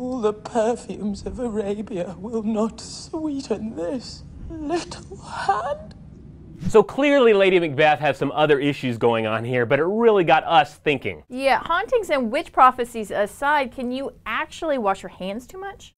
All the perfumes of Arabia will not sweeten this little hand. So clearly Lady Macbeth has some other issues going on here, but it really got us thinking. Yeah, hauntings and witch prophecies aside, can you actually wash your hands too much?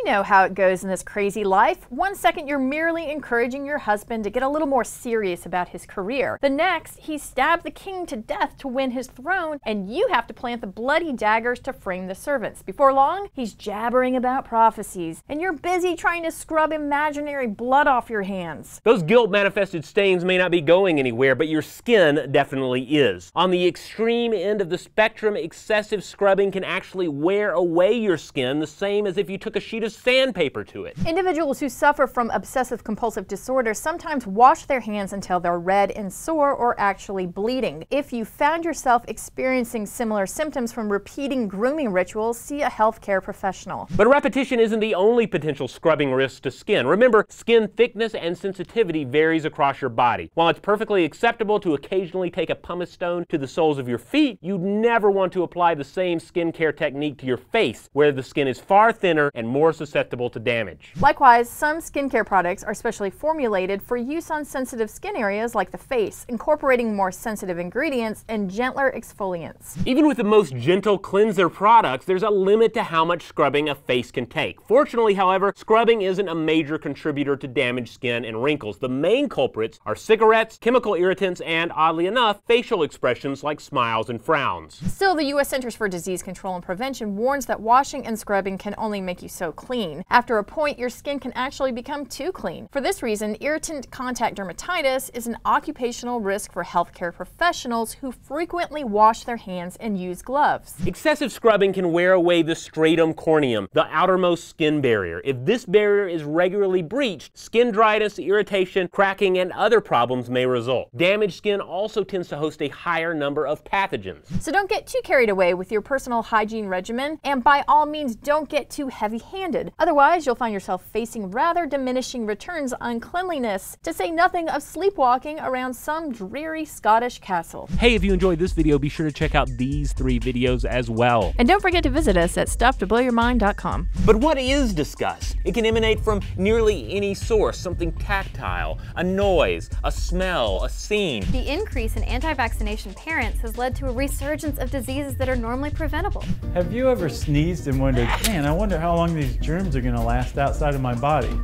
You know how it goes in this crazy life. One second you're merely encouraging your husband to get a little more serious about his career. The next, he stabbed the king to death to win his throne, and you have to plant the bloody daggers to frame the servants. Before long, he's jabbering about prophecies, and you're busy trying to scrub imaginary blood off your hands. Those guilt manifested stains may not be going anywhere, but your skin definitely is. On the extreme end of the spectrum, excessive scrubbing can actually wear away your skin, the same as if you took a sheet of sandpaper to it. Individuals who suffer from obsessive compulsive disorder sometimes wash their hands until they're red and sore or actually bleeding. If you found yourself experiencing similar symptoms from repeating grooming rituals, see a healthcare professional. But repetition isn't the only potential scrubbing risk to skin. Remember, skin thickness and sensitivity varies across your body. While it's perfectly acceptable to occasionally take a pumice stone to the soles of your feet, you'd never want to apply the same skincare technique to your face, where the skin is far thinner and more susceptible to damage. Likewise, some skincare products are specially formulated for use on sensitive skin areas like the face, incorporating more sensitive ingredients and gentler exfoliants. Even with the most gentle cleanser products, there's a limit to how much scrubbing a face can take. Fortunately, however, scrubbing isn't a major contributor to damaged skin and wrinkles. The main culprits are cigarettes, chemical irritants, and oddly enough, facial expressions like smiles and frowns. Still, the U.S. Centers for Disease Control and Prevention warns that washing and scrubbing can only make you so clean clean. After a point, your skin can actually become too clean. For this reason, irritant contact dermatitis is an occupational risk for healthcare professionals who frequently wash their hands and use gloves. Excessive scrubbing can wear away the stratum corneum, the outermost skin barrier. If this barrier is regularly breached, skin dryness, irritation, cracking, and other problems may result. Damaged skin also tends to host a higher number of pathogens. So don't get too carried away with your personal hygiene regimen, and by all means, don't get too heavy-handed Otherwise, you'll find yourself facing rather diminishing returns on cleanliness, to say nothing of sleepwalking around some dreary Scottish castle. Hey, if you enjoyed this video, be sure to check out these three videos as well. And don't forget to visit us at stufftoblowyourmind.com. But what is disgust? It can emanate from nearly any source, something tactile, a noise, a smell, a scene. The increase in anti-vaccination parents has led to a resurgence of diseases that are normally preventable. Have you ever sneezed and wondered, man, I wonder how long these germs are going to last outside of my body.